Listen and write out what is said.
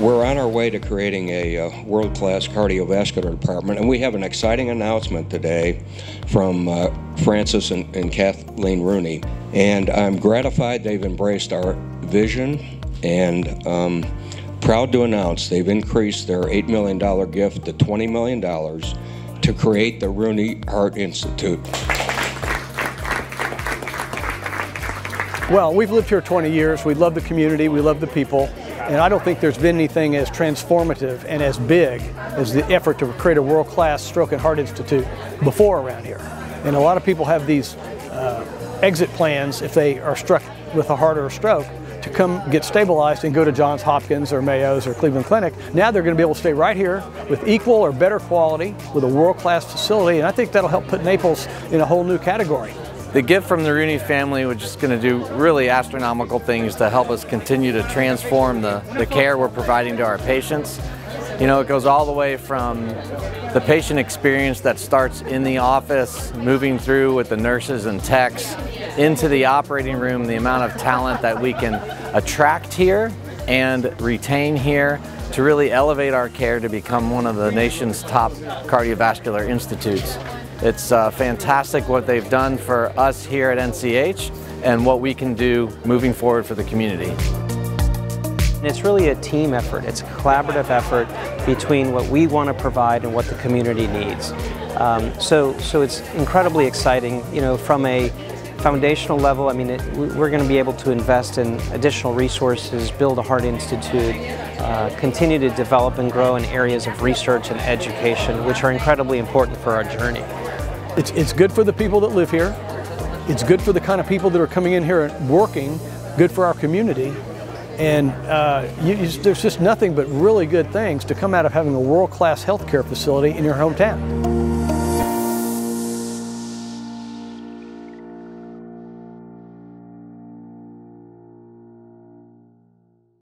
We're on our way to creating a uh, world-class cardiovascular department, and we have an exciting announcement today from uh, Francis and, and, Kathleen Rooney. And I'm gratified they've embraced our vision and um, proud to announce they've increased their $8 million gift to $20 million to create the Rooney Heart Institute. Well, we've lived here 20 years. We love the community. We love the people. And I don't think there's been anything as transformative and as big as the effort to create a world-class stroke and heart institute before around here. And a lot of people have these uh, exit plans if they are struck with a heart or a stroke to come get stabilized and go to Johns Hopkins or Mayo's or Cleveland Clinic. Now they're going to be able to stay right here with equal or better quality with a world-class facility. And I think that'll help put Naples in a whole new category. The gift from the Rooney family was just going to do really astronomical things to help us continue to transform the, the care we're providing to our patients. You know, it goes all the way from the patient experience that starts in the office, moving through with the nurses and techs, into the operating room, the amount of talent that we can attract here and retain here to really elevate our care to become one of the nation's top cardiovascular institutes. It's uh, fantastic what they've done for us here at NCH and what we can do moving forward for the community. It's really a team effort. It's a collaborative effort between what we want to provide and what the community needs. Um, so, so it's incredibly exciting. You know, from a foundational level, I mean, it, we're going to be able to invest in additional resources, build a heart institute, uh, continue to develop and grow in areas of research and education, which are incredibly important for our journey. It's, it's good for the people that live here. It's good for the kind of people that are coming in here and working, good for our community. And uh, you, you, there's just nothing but really good things to come out of having a world-class healthcare facility in your hometown.